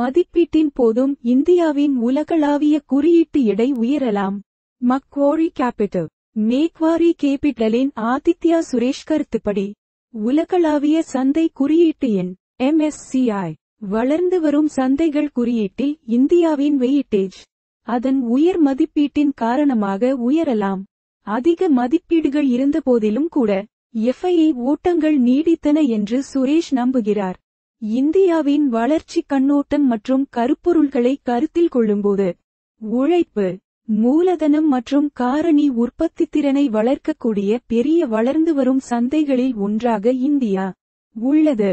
மதிப்பீட்டின் போதும் இந்தியாவின் உலகளாவிய குறியீட்டு எடை உயரலாம். Macquarie Capital. மேக்வாரி கேபிட்டலின் ஆதித்யா சுரேஷ் கருத்துப்படி உலகளாவிய சந்தை குறியீட்டு எண் எம்எஸ்சிஐ வளர்ந்து வரும் சந்தைகள் குறியீட்டில் இந்தியாவின் வெயிட்டேஜ் அதன் உயர் மதிப்பீட்டின் காரணமாக உயரலாம். அதிக மதிப்பீடுகள் இருந்தபோதிலும் கூட எஃப்ஐ ஓட்டங்கள் நீடித்தன என்று சுரேஷ் நம்புகிறார். இந்தியாவின் வளர்ச்சி கண்ணோட்டம் மற்றும் கருப்பொருள்களை கருத்தில் கொள்ளும்போது உழைப்பு மூலதனம் மற்றும் காரணி உற்பத்தி திறனை வளர்க்கக்கூடிய பெரிய வளர்ந்து வரும் சந்தைகளில் ஒன்றாக இந்தியா உள்ளது.